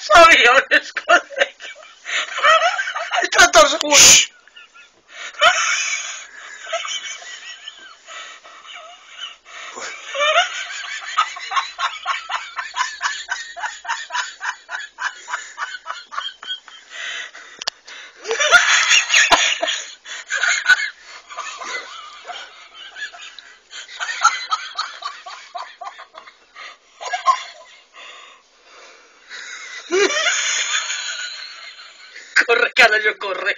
そうよ、よろしくお願いします。ちょっとすごい。Corre, carajo, corre.